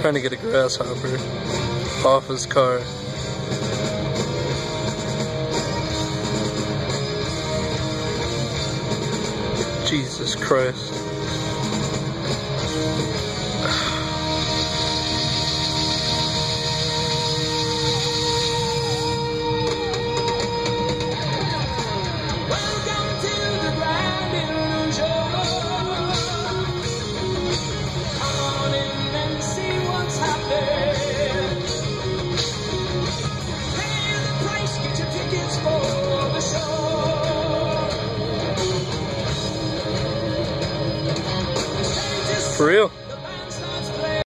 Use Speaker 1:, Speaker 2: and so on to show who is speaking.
Speaker 1: trying to get a grasshopper off his car. Jesus Christ. For real?